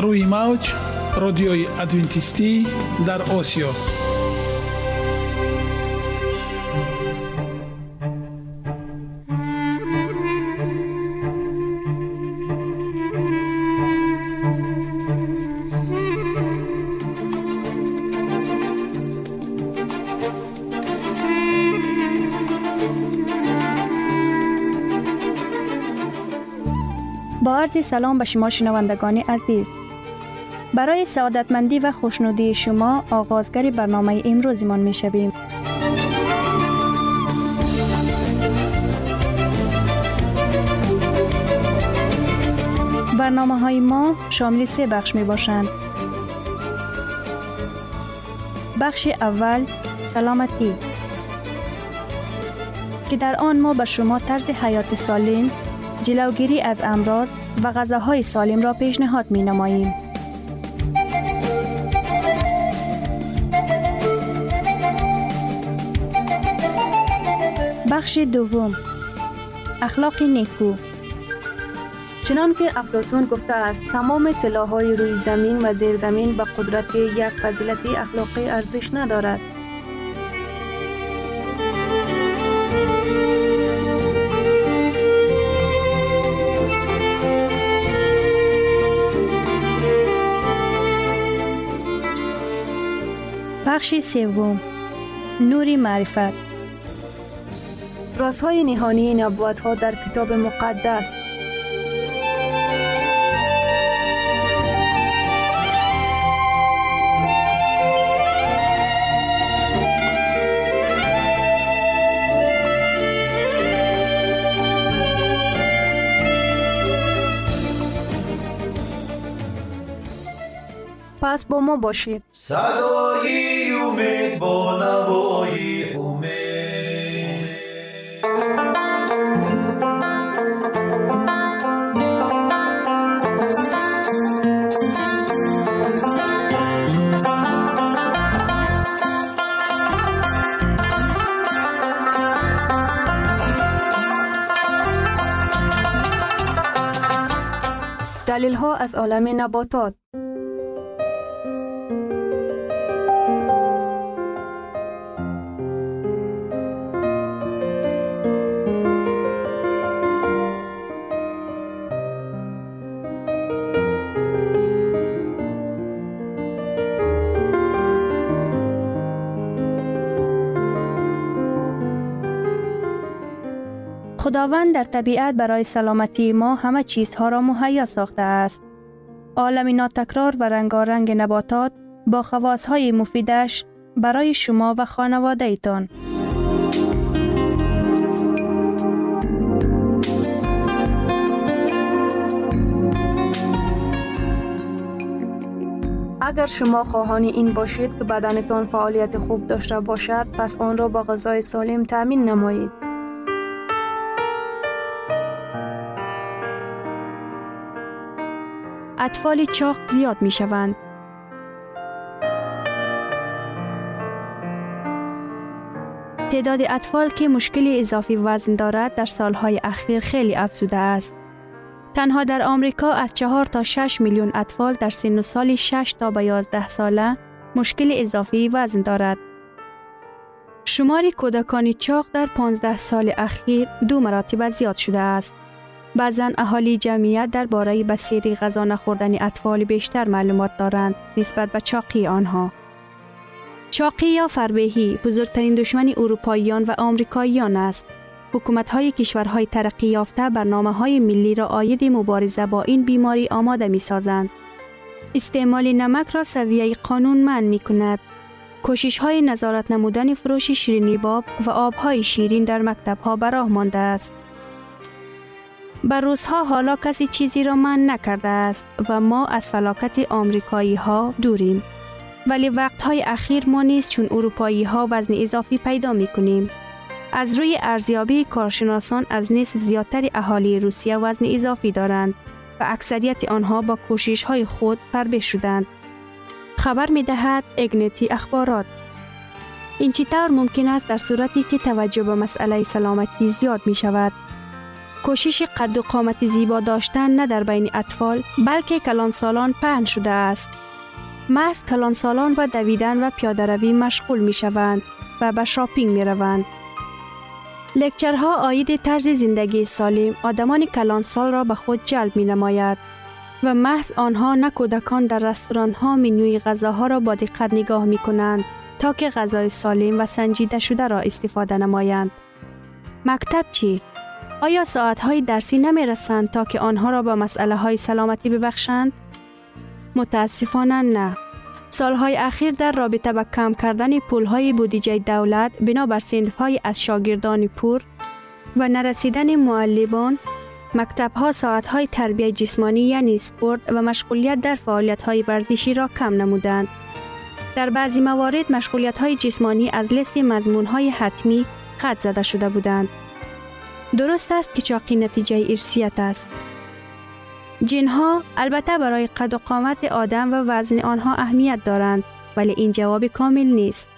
روی موج رادیوی ادوینتیستی در آسیا. با سلام به شما شنوندگان عزیز. برای سعادتمندی و خوشنودی شما آغازگر برنامه امروزمان می شویم. برنامه های ما شامل سه بخش می باشند. بخش اول سلامتی که در آن ما به شما طرز حیات سالم جلوگیری از امراض و غذاهای سالم را پیشنهاد می نماییم. بخش دوم. اخلاق نیکو. چنان که افلاتون گفته است تمام طلاهای روی زمین و زیر زمین به قدرت یک فضیلت اخلاقی ارزش ندارد. بخش سوم. نوری معرفت. رازهای نهانی نبوت ها در کتاب مقدس. پس با ما باشید. صدای امید با نوای از عالم نباتات. خداوند در طبیعت برای سلامتی ما همه چیزها را مهیا ساخته است. عالم ناتکرار و رنگارنگ نباتات با خواصهای مفیدش برای شما و خانواده ایتان. اگر شما خواهان این باشید که بدنتان فعالیت خوب داشته باشد پس آن را با غذای سالم تأمین نمایید. اطفال چاق زیاد می شوند. تعداد اطفال که مشکل اضافی وزن دارد در سالهای اخیر خیلی افزوده است. تنها در آمریکا از 4 تا 6 میلیون اطفال در سن سال 6 تا به 11 ساله مشکل اضافی وزن دارد. شمار کودکان چاق در 15 سال اخیر دو مراتب زیاد شده است. بعضا اهالی جمعیت درباره بسیری غذا نخوردن اطفال بیشتر معلومات دارند نسبت به چاقی آنها. چاقی یا فربهی بزرگترین دشمن اروپاییان و آمریکاییان است. حکومت های کشورهای ترقی یافته برنامه های ملی را آید مبارزه با این بیماری آماده می سازند. استعمال نمک را سویه قانون من می کند. کوشش های نظارت نمودن فروش شیرینی باب و آب های شیرین در مکتب ها براه مانده است. بر روزها حالا کسی چیزی را من نکرده است و ما از فلاکت آمریکایی ها دوریم. ولی وقتهای اخیر ما نیست چون اروپایی ها وزن اضافی پیدا می کنیم. از روی ارزیابی کارشناسان از نصف زیادتر اهالی روسیه وزن اضافی دارند و اکثریت آنها با کوشش های خود فربه شدند. خبر می دهد اگنتی اخبارات این چطور ممکن است در صورتی که توجه به مسئله سلامتی زیاد می شود کوشش قد و قامت زیبا داشتن نه در بین اطفال بلکه کلانسالان پهن شده است. محض کلانسالان و دویدن و پیاده روی مشغول می شوند و به شاپینگ می روند. لکچرها آید طرز زندگی سالم آدمان کلانسال را به خود جلب می نماید و محض آنها نه کودکان در رستوران ها منوی غذاها را با دقت نگاه می کنند تا که غذای سالم و سنجیده شده را استفاده نمایند. مکتب چی؟ آیا ساعت های درسی نمی رسند تا که آنها را به مسئله های سلامتی ببخشند؟ متاسفانه نه. سالهای اخیر در رابطه با کم کردن پول های بودجه دولت بنابر سنف های از شاگردان پور و نرسیدن معلمان مکتب ها ساعت های تربیت جسمانی یعنی سپورت و مشغولیت در فعالیت های ورزشی را کم نمودند. در بعضی موارد مشغولیت های جسمانی از لست مضمون های حتمی خط زده شده بودند. درست است که چاقی نتیجه ارسیت است. جنها البته برای قد و قامت آدم و وزن آنها اهمیت دارند ولی این جواب کامل نیست.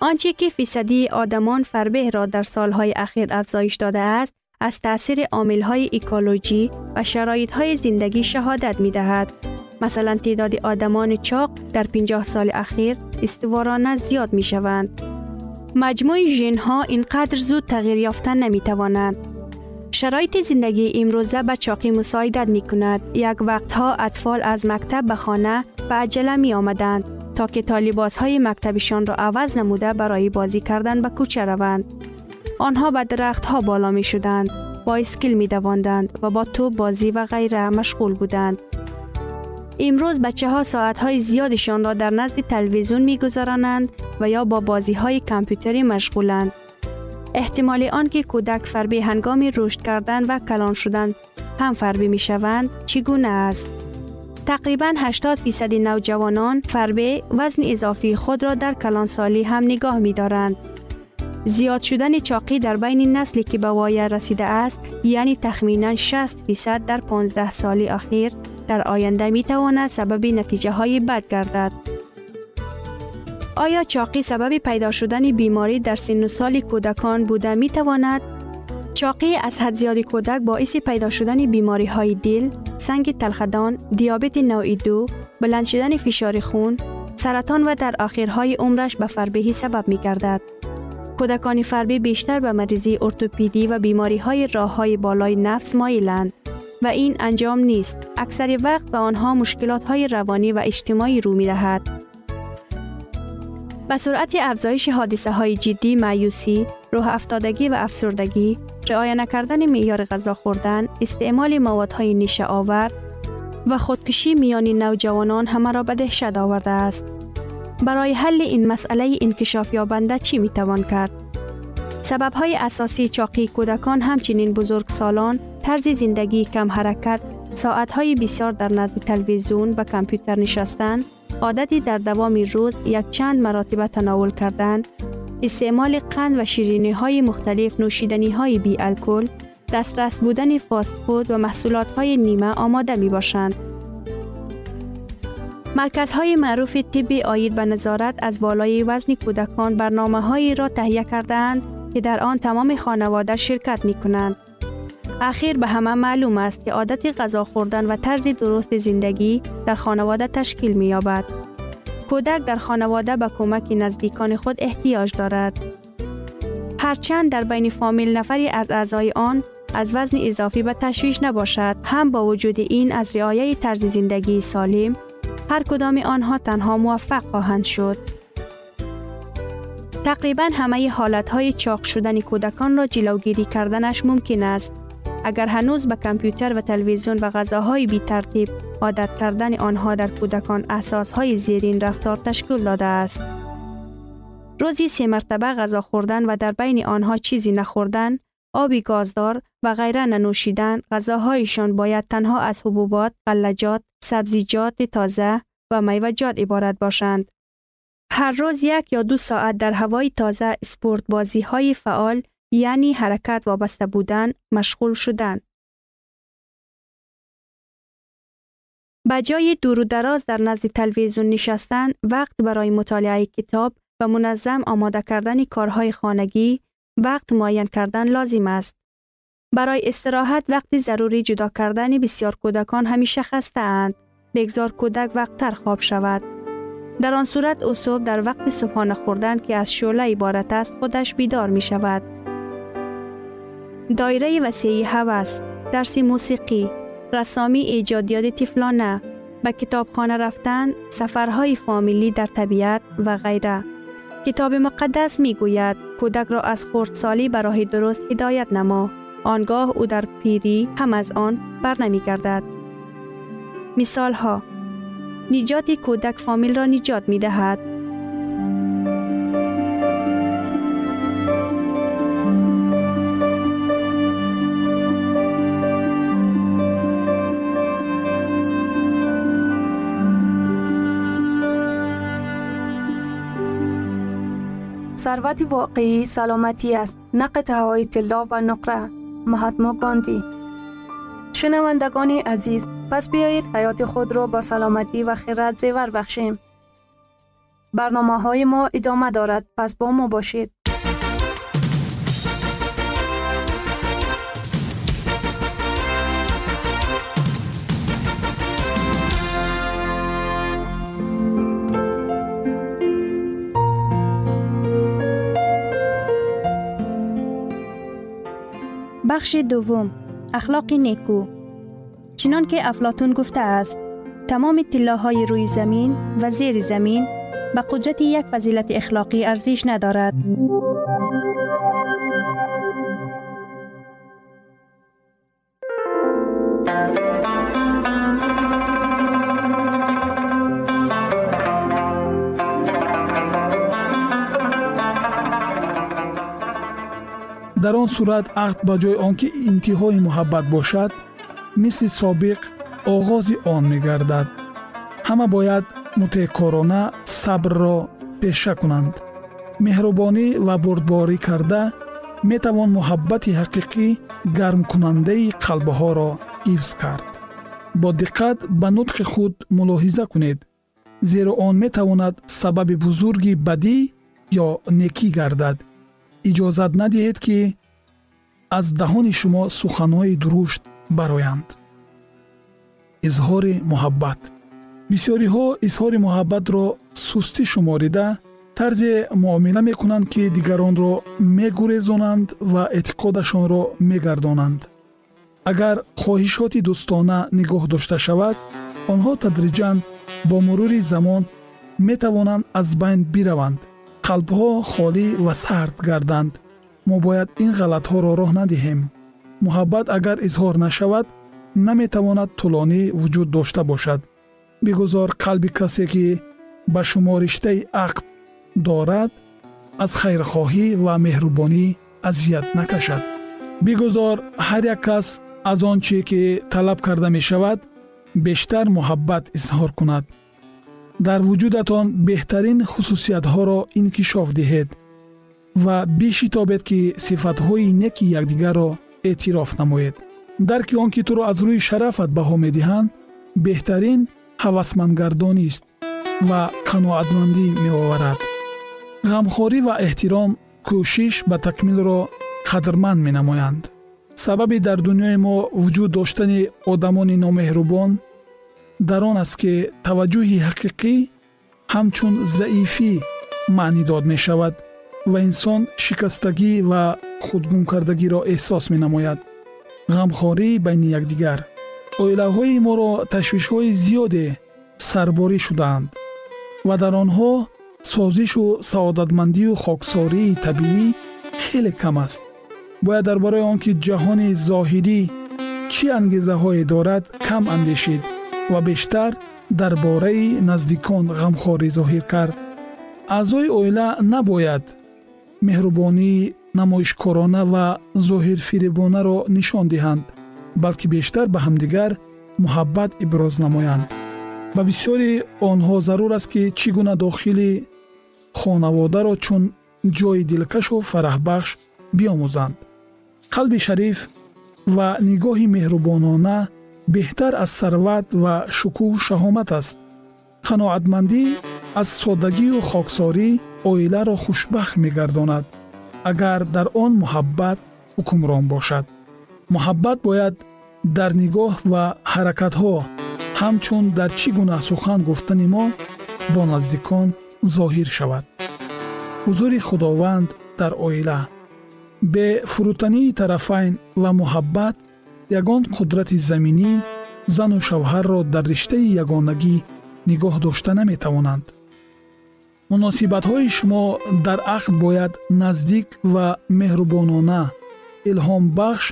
آنچه که فیصدی آدمان فربه را در سالهای اخیر افزایش داده است از تاثیر های اکولوژی و های زندگی شهادت می دهد. مثلا تعداد آدمان چاق در 50 سال اخیر استوارانه زیاد می شوند. مجموع ژن ها اینقدر زود تغییر یافتن نمی توانند. شرایط زندگی امروزه به چاقی مساعدت می کند. یک وقتها اطفال از مکتب به خانه به عجله می آمدند تا که طالباس های مکتبشان را عوض نموده برای بازی کردن به کوچه روند. آنها به درخت ها بالا می شدند، با اسکیل می دواندند و با تو بازی و غیره مشغول بودند. امروز بچه ها ساعت های زیادشان را در نزد تلویزیون می گذارانند و یا با بازی های کامپیوتری مشغولند. احتمال آنکه کودک فربی هنگام رشد کردن و کلان شدن هم فربی می شوند چگونه است؟ تقریبا 80 فیصد نوجوانان فربه وزن اضافی خود را در کلانسالی هم نگاه می دارند. زیاد شدن چاقی در بین نسلی که به وایه رسیده است یعنی تخمینا 60 فیصد در 15 سالی اخیر در آینده می تواند سبب نتیجه های بد گردد. آیا چاقی سبب پیدا شدن بیماری در سن و سال کودکان بوده می تواند؟ چاقی از حد زیادی کودک باعث پیدا شدن بیماری های دل، سنگ تلخدان، دیابت نوع دو، بلند شدن فشار خون، سرطان و در آخرهای عمرش به فربهی سبب می گردد. کودکان فربی بیشتر به مریضی ارتوپیدی و بیماری های راه های بالای نفس مایلند و این انجام نیست. اکثر وقت به آنها مشکلات های روانی و اجتماعی رو می دهد. به سرعت افزایش حادثه های جدی معیوسی، روح افتادگی و افسردگی، رعایت نکردن معیار غذا خوردن، استعمال موادهای نیشه آور و خودکشی میان نوجوانان همه را به دهشت آورده است. برای حل این مسئله انکشاف یابنده چی می توان کرد؟ سبب های اساسی چاقی کودکان همچنین بزرگ سالان، طرز زندگی کم حرکت، ساعت های بسیار در نزد تلویزیون و کامپیوتر نشستن، عادتی در دوام روز یک چند مراتبه تناول کردن، استعمال قند و شیرینی های مختلف نوشیدنی های بی الکل، دسترس بودن فاست فود و محصولات های نیمه آماده می باشند. مرکزهای معروف طبی آید به نظارت از بالای وزن کودکان برنامه هایی را تهیه کردند که در آن تمام خانواده شرکت می کنند. اخیر به همه معلوم است که عادت غذا خوردن و طرز درست زندگی در خانواده تشکیل می یابد. کودک در خانواده به کمک نزدیکان خود احتیاج دارد. هرچند در بین فامیل نفری از اعضای آن از وزن اضافی به تشویش نباشد هم با وجود این از رعایت طرز زندگی سالم هر کدام آنها تنها موفق خواهند شد. تقریبا همه حالت چاق شدن کودکان را جلوگیری کردنش ممکن است. اگر هنوز به کامپیوتر و تلویزیون و غذاهای بی ترتیب عادت کردن آنها در کودکان اساس های زیرین رفتار تشکیل داده است. روزی سه مرتبه غذا خوردن و در بین آنها چیزی نخوردن آبی گازدار و غیره ننوشیدن غذاهایشان باید تنها از حبوبات، غلجات، سبزیجات تازه و میوه‌جات عبارت باشند. هر روز یک یا دو ساعت در هوای تازه سپورت بازی های فعال یعنی حرکت وابسته بودن مشغول شدن. به جای دور و دراز در نزد تلویزیون نشستن وقت برای مطالعه کتاب و منظم آماده کردن کارهای خانگی وقت معین کردن لازم است. برای استراحت وقتی ضروری جدا کردن بسیار کودکان همیشه خسته اند. بگذار کودک وقتتر خواب شود. در آن صورت او در وقت صبحانه خوردن که از شعله عبارت است خودش بیدار می شود. دایره وسیعی هوس، درس موسیقی، رسامی ایجادیات تفلانه، به کتابخانه رفتن، سفرهای فامیلی در طبیعت و غیره. کتاب مقدس می گوید کودک را از خردسالی به راه درست هدایت نما. آنگاه او در پیری هم از آن بر نمی گردد. مثال ها نجات کودک فامیل را نجات می دهد. ثروت واقعی سلامتی است. نه قطعه طلا و نقره. مهاتما گاندی. شنوندگان عزیز پس بیایید حیات خود را با سلامتی و خیرت زیور بخشیم. برنامه های ما ادامه دارد. پس با ما باشید. بخش دوم اخلاق نیکو. چنان که افلاتون گفته است تمام های روی زمین و زیر زمین به قدرت یک فضیلت اخلاقی ارزش ندارد. Дар он сурат ақд ба ҷои он ки интиҳои муҳаббат бошад мисли собиқ оғози он мегардад. Ҳама бояд мутеъкорона сабрро пеша кунанд. Меҳрубонӣ ва бурдборӣ карда метавон муҳаббати ҳақиқӣ гармкунандаи қалбҳоро ҳифз кард. Бо диққат ба нутқи худ мулоҳиза кунед зеро он метавонад сабаби бузурги бадӣ ё некӣ гардад иҷозат надиҳед ки аз даҳони шумо суханҳои дурушт бароянд. Изҳори муҳаббат. Бисёриҳо изҳори муҳаббатро сустӣ шуморида тарзе муомила мекунанд ки дигаронро мегурезонанд ва эътиқодашонро мегардонанд. Агар хоҳишоти дӯстона нигоҳ дошта шавад онҳо тадриҷан бо мурури замон метавонанд аз байн бираванд қалбҳо холӣ ва сард гарданд. Мо бояд ин ғалатҳоро роҳ надиҳем. Муҳаббат агар изҳор нашавад наметавонад тӯлонӣ вуҷуд дошта бошад. Бигузор қалби касе ки ба шумо риштаи ақд дорад аз хайрхоҳӣ ва меҳрубонӣ азият накашад. Бигузор ҳар як кас аз он чи ки талаб карда мешавад бештар муҳаббат изҳор кунад дар вуҷудатон беҳтарин хусусиятҳоро инкишоф диҳед ва бишитобед ки сифатҳои неки якдигарро эътироф намоед. Дарки он ки туро аз рӯи шарафат баҳо медиҳанд беҳтарин ҳавасмандгардонист ва қаноатмандӣ меоварад. Ғамхорӣ ва эҳтиром кӯшиш ба такмилро қадрманд менамоянд. Сабаби дар дунёи мо вуҷуд доштани одамони номеҳрубон дар он аст ки таваҷҷӯҳи ҳақиқӣ ҳамчун заифӣ маънӣ дод мешавад ва инсон шикастагӣ ва худгумкардагиро эҳсос менамояд. ғамхорӣ байни якдигар. оилаҳои моро ташвишҳои зиёде сарборӣ шудаанд ва дар онҳо созишу саодатмандию хоксории табиӣ хеле кам аст. бояд дар бораи он ки ҷаҳони зоҳирӣ чӣ ангезаҳое дорад кам андешид ва бештар дар бораи наздикон ғамхорӣ зоҳир кард. аъзои оила набояд меҳрубонии намоишкорона ва зоҳирфиребонаро нишон диҳанд балки бештар ба ҳамдигар муҳаббат иброз намоянд. ба бисёри онҳо зарур аст ки чӣ гуна дохили хонаводаро чун ҷои дилкашу фараҳбахш биомӯзанд қалби шариф ва нигоҳи меҳрубонона беҳтар аз сарват ва шукӯҳу шаҳомат аст. Қаноатмандӣ аз соддагию хоксорӣ оиларо хушбахт мегардонад агар дар он муҳаббат ҳукмрон бошад. Муҳаббат бояд дар нигоҳ ва ҳаракатҳо ҳамчун дар чӣ гуна сухан гуфтани мо бо наздикон зоҳир шавад. Ҳузури худованд дар оила. Бе фурӯтании тарафайн ва муҳаббат ягон қудрати заминӣ зану шавҳарро дар риштаи ягонагӣ нигоҳ дошта наметавонанд. Муносибатҳои шумо дар ақд бояд наздик ва меҳрубонона илҳомбахш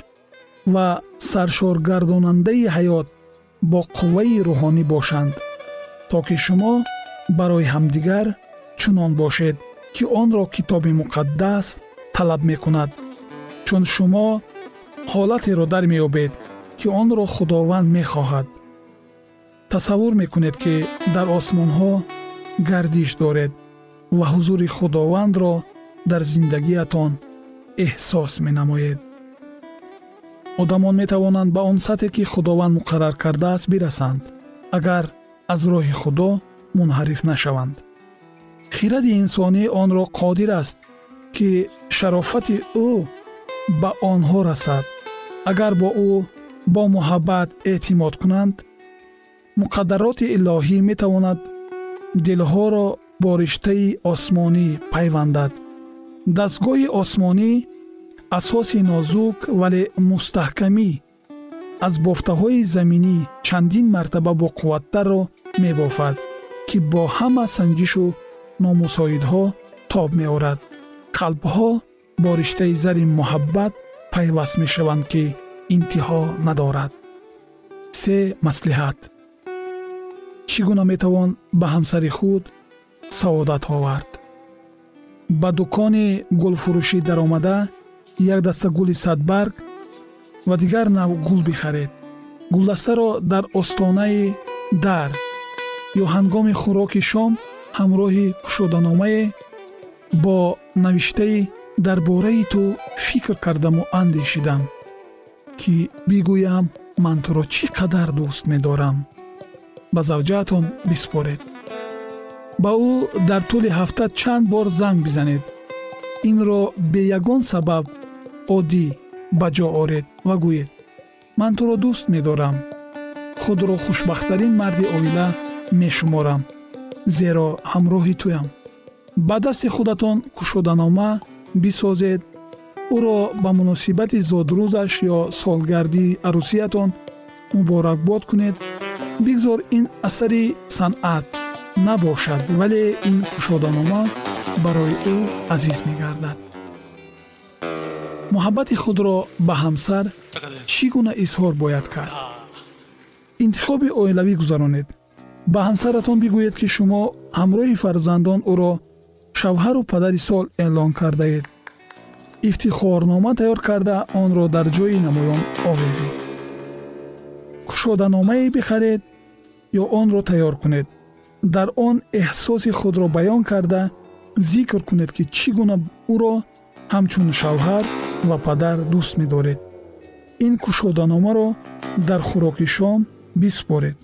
ва саршоргардонандаи ҳаёт бо қувваи рӯҳонӣ бошанд то ки шумо барои ҳамдигар чунон бошед ки онро китоби муқаддас талаб мекунад. Чун шумо ҳолатеро дар меёбед ки онро худованд мехоҳад. Тасаввур мекунед ки дар осмонҳо гардиш доред ва ҳузури худовандро дар зиндагиятон эҳсос менамоед. Одамон метавонанд ба он сатҳе ки худованд муқаррар кардааст бирасанд агар аз роҳи худо мунҳариф нашаванд. Хиради инсонӣ онро қодир аст ки шарофати ӯ ба онҳо расад агар бо ӯ бо муҳаббат эътимод кунанд муқаддароти илоҳӣ метавонад дилҳоро бо риштаи осмонӣ пайвандад. Дастгоҳи осмонӣ асоси нозук вале мустаҳкамӣ аз бофтаҳои заминӣ чандин мартаба боқувваттарро мебофад ки бо ҳама санҷишу номусоидҳо тоб меорад. Қалбҳо бо риштаи зари муҳаббат пайваст мешаванд ки интиҳо надорад. Се маслиҳат. Чӣ гуна метавон ба ҳамсари худ саодат овард? Ба дукони гулфурӯшӣ даромада як даста гули садбарг ва дигар нав гул бихаред. Гулдастаро дар остонаи дар ё ҳангоми хӯроки шом ҳамроҳи кушоданомае бо навиштаи дар бораи ту фикр кардаму андешидам ки бигӯям ман туро чӣ қадар дӯст медорам? Ба завҷаатон биспоред ба ӯ дар тӯли ҳафта чанд бор занг бизанед. Инро бе ягон сабаб оддӣ ба ҷо оред ва гӯед ман туро дӯст медорам. Худро хушбахттарин марди оила мешуморам зеро ҳамроҳи туям. Ба дасти худатон кушоданома бисозед ӯро ба муносибати зодрӯзаш ё солгардии арӯсиятон муборакбод кунед бигзор ин асари санъат набошад вале ин кушоданома барои ӯ азиз мегардад муҳаббати худро ба ҳамсар чӣ гуна изҳор бояд кард интихоби оилавӣ гузаронед ба ҳамсаратон бигӯед ки шумо ҳамроҳи фарзандон ӯро шавҳару падари сол эълон кардаед ифтихорнома тайёр карда онро дар ҷои намоён овезед кушоданомае бихаред ё онро тайёр кунед дар он эҳсоси худро баён карда зикр кунед ки чӣ гуна ӯро ҳамчун шавҳар ва падар дӯст медоред ин кушоданомаро дар хӯроки шом биспоред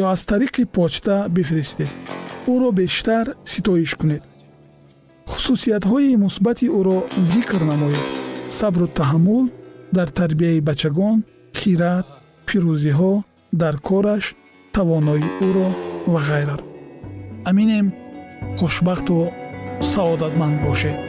ё аз тариқи почта бифиристед ӯро бештар ситоиш кунед Хусусиятҳои мусбати ӯро зикр намоед сабру таҳаммул дар тарбияи бачагон хират пирӯзиҳо дар кораш тавонои ӯро ва ғайраро аминем хушбахту саодатманд бошед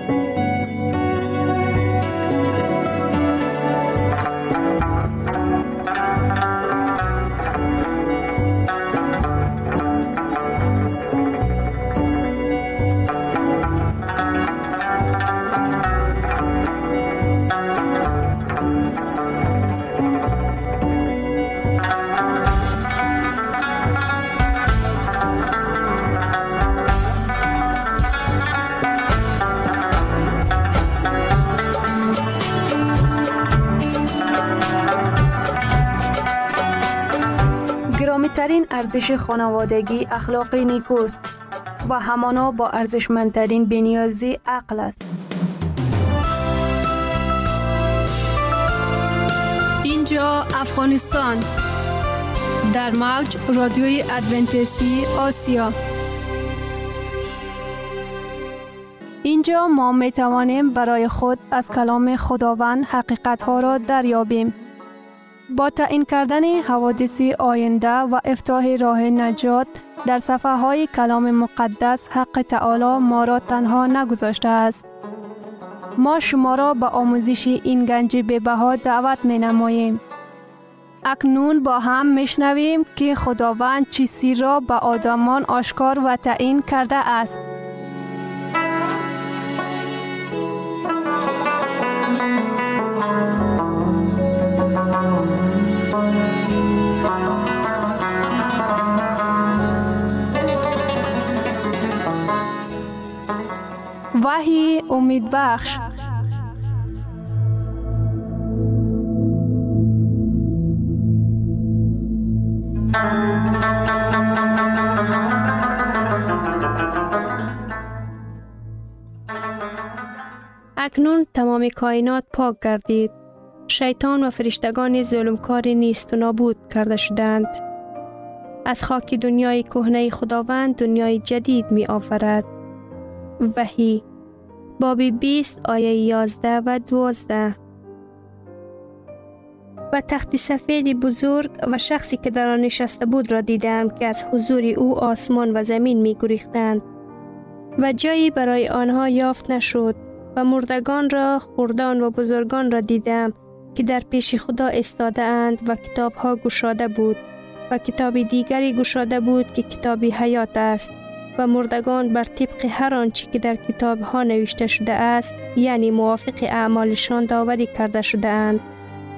ارزش خانوادگی اخلاق نیکوست و همانا با ارزشمندترین بنیازی عقل است. اینجا افغانستان در موج رادیوی ادونتیستی آسیا اینجا ما می توانیم برای خود از کلام خداوند حقیقت ها را دریابیم. با تعیین کردن حوادث آینده و افتاح راه نجات در صفحه های کلام مقدس حق تعالی ما را تنها نگذاشته است. ما شما را به آموزش این گنج بها دعوت می نماییم. اکنون با هم میشنویم که خداوند چیزی را به آدمان آشکار و تعیین کرده است. وحی امید بخش اکنون تمام کائنات پاک گردید. شیطان و فرشتگان ظلمکار نیست و نابود کرده شدند. از خاک دنیای کهنه خداوند دنیای جدید می آفرد. وحی بابی 20 آیه 11 و 12 و تخت سفید بزرگ و شخصی که در آن نشسته بود را دیدم که از حضور او آسمان و زمین می گریختند و جایی برای آنها یافت نشد و مردگان را خوردان و بزرگان را دیدم که در پیش خدا استاده اند و کتاب ها گشاده بود و کتاب دیگری گشاده بود که کتابی حیات است. و مردگان بر طبق هر آنچه که در کتاب ها نوشته شده است یعنی موافق اعمالشان داوری کرده شده اند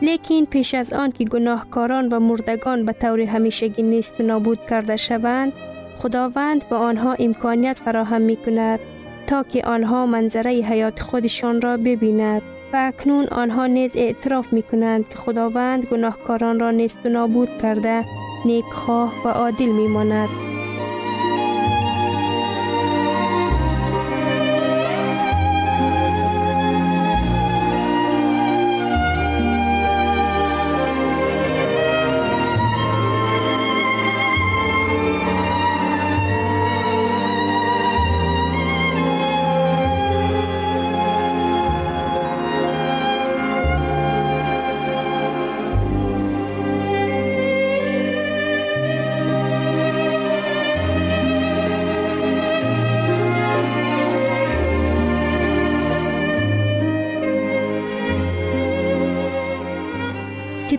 لیکن پیش از آن که گناهکاران و مردگان به طور همیشگی نیست و نابود کرده شوند خداوند به آنها امکانیت فراهم می کند تا که آنها منظره حیات خودشان را ببیند و اکنون آنها نیز اعتراف می کنند که خداوند گناهکاران را نیست و نابود کرده نیکخواه و عادل می ماند.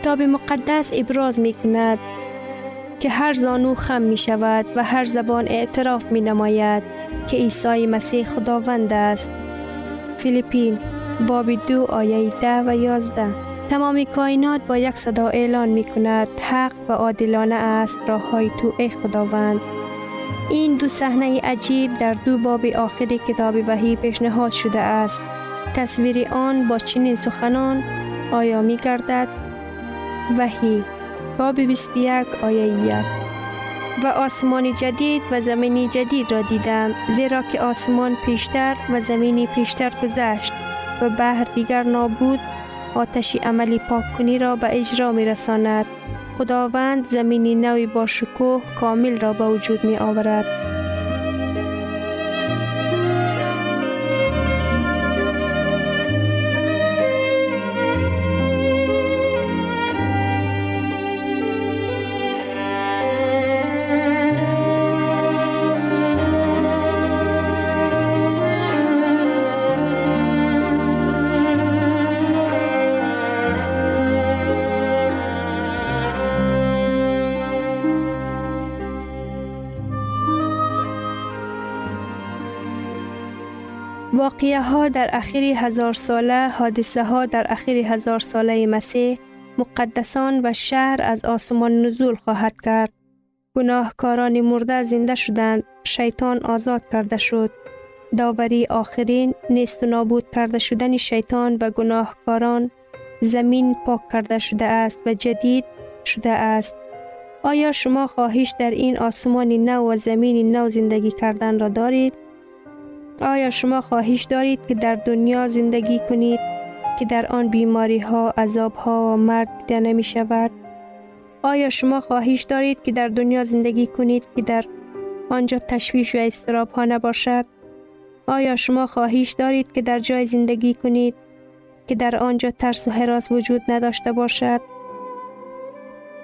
کتاب مقدس ابراز می کند که هر زانو خم می شود و هر زبان اعتراف می نماید که عیسی مسیح خداوند است. فیلیپین باب دو آیه ده و یازده تمام کائنات با یک صدا اعلان می کند حق و عادلانه است راه های تو ای خداوند. این دو صحنه عجیب در دو باب آخری کتاب وحی پیشنهاد شده است. تصویر آن با چنین سخنان آیا می گردد وحی باب 21 آیه 1 و آسمان جدید و زمینی جدید را دیدم زیرا که آسمان پیشتر و زمینی پیشتر گذشت و بحر دیگر نابود آتشی عملی پاک کنی را به اجرا می رساند خداوند زمینی نوی با شکوه کامل را به وجود می آورد واقعه ها در اخیر هزار ساله حادثه ها در اخیر هزار ساله مسیح مقدسان و شهر از آسمان نزول خواهد کرد. گناهکاران مرده زنده شدند. شیطان آزاد کرده شد. داوری آخرین نیست و نابود کرده شدن شیطان و گناهکاران زمین پاک کرده شده است و جدید شده است. آیا شما خواهش در این آسمان نو و زمین نو زندگی کردن را دارید؟ آیا شما خواهش دارید که در دنیا زندگی کنید که در آن بیماری ها، عذاب ها و مرگ دیده نمی شود؟ آیا شما خواهش دارید که در دنیا زندگی کنید که در آنجا تشویش و استراب ها نباشد؟ آیا شما خواهیش دارید که در جای زندگی کنید که در آنجا ترس و حراس وجود نداشته باشد؟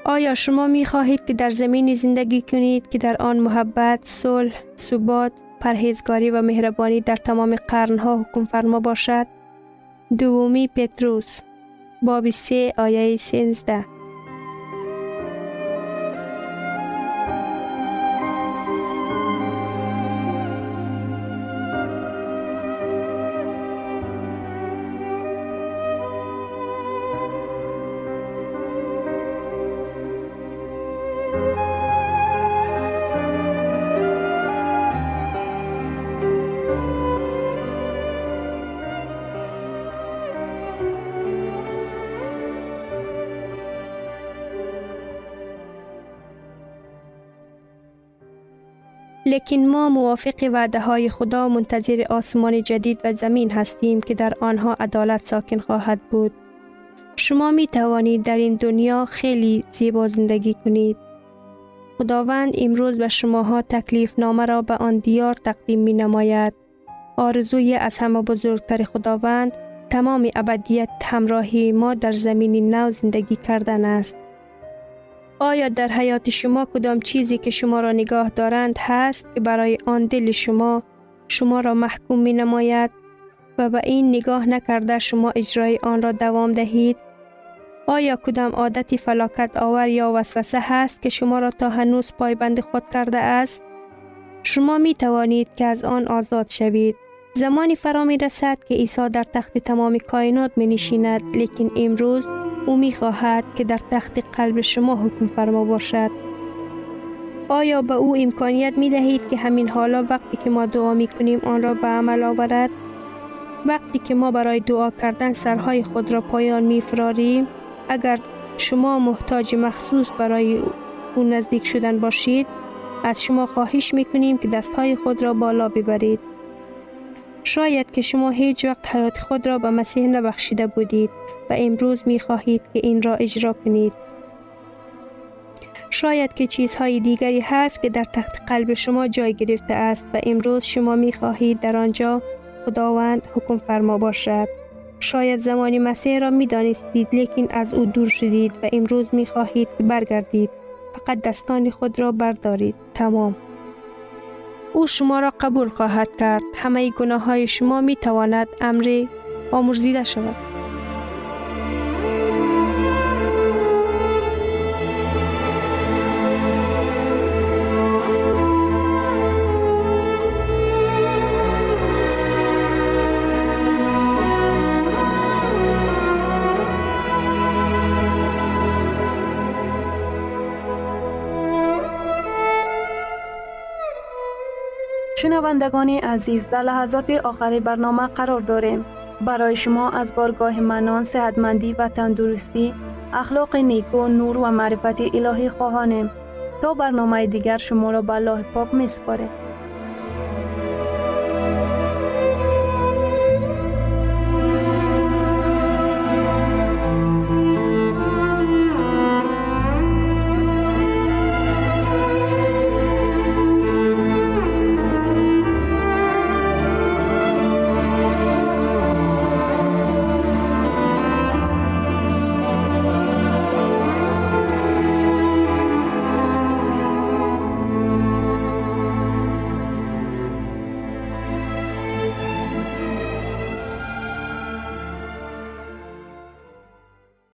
آیا شما می خواهید که در زمینی زندگی کنید که در آن محبت، صلح، ثبات، پرهیزگاری و مهربانی در تمام قرنها حکم فرما باشد؟ دومی پتروس باب 3 آیه 13 لیکن ما موافق وعده های خدا منتظر آسمان جدید و زمین هستیم که در آنها عدالت ساکن خواهد بود. شما می توانید در این دنیا خیلی زیبا زندگی کنید. خداوند امروز به شماها تکلیف نامه را به آن دیار تقدیم می نماید. آرزوی از همه بزرگتر خداوند تمام ابدیت همراهی ما در زمین نو زندگی کردن است. آیا در حیات شما کدام چیزی که شما را نگاه دارند هست که برای آن دل شما شما را محکوم می نماید و به این نگاه نکرده شما اجرای آن را دوام دهید؟ آیا کدام عادتی فلاکت آور یا وسوسه هست که شما را تا هنوز پایبند خود کرده است؟ شما می توانید که از آن آزاد شوید. زمانی فرا می رسد که عیسی در تخت تمام کائنات می نشیند لیکن امروز او می خواهد که در تخت قلب شما حکم فرما باشد. آیا به او امکانیت می دهید که همین حالا وقتی که ما دعا می کنیم آن را به عمل آورد؟ وقتی که ما برای دعا کردن سرهای خود را پایان می فراریم، اگر شما محتاج مخصوص برای او نزدیک شدن باشید، از شما خواهش می کنیم که دستهای خود را بالا ببرید. شاید که شما هیچ وقت حیات خود را به مسیح نبخشیده بودید و امروز می خواهید که این را اجرا کنید. شاید که چیزهای دیگری هست که در تخت قلب شما جای گرفته است و امروز شما می خواهید در آنجا خداوند حکم فرما باشد. شاید زمانی مسیح را می دانستید لیکن از او دور شدید و امروز می خواهید که برگردید. فقط دستان خود را بردارید. تمام. او شما را قبول خواهد کرد. همه گناه های شما می تواند امر آمرزیده شود. شنوندگان عزیز در لحظات آخری برنامه قرار داریم. برای شما از بارگاه منان صحتمندی و تندرستی اخلاق نیکو نور و معرفت الهی خواهانیم. تا برنامه دیگر شما را به الله پاک می سپاریم.